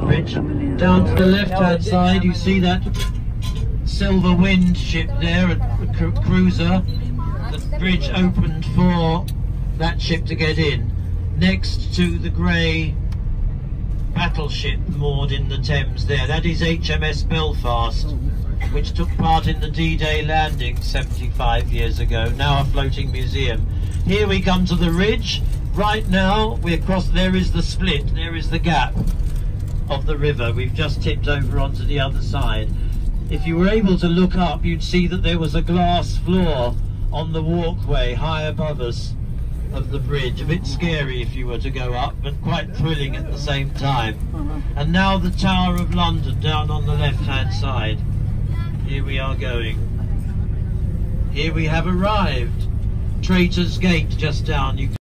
Bridge. Down to the left-hand side, you see that Silver Wind ship there, a cru- cruiser. The bridge opened for that ship to get in. Next to the grey battleship moored in the Thames there, that is HMS Belfast, which took part in the D-Day landing 75 years ago, now a floating museum. Here we come to the ridge. Right now, we're across, there is the split, there is the gap of the river. We've just tipped over onto the other side. If you were able to look up, you'd see that there was a glass floor on the walkway high above us of the bridge. A bit scary if you were to go up, but quite thrilling at the same time. And now the Tower of London down on the left-hand side. Here we are going. Here we have arrived. Traitor's Gate just down. You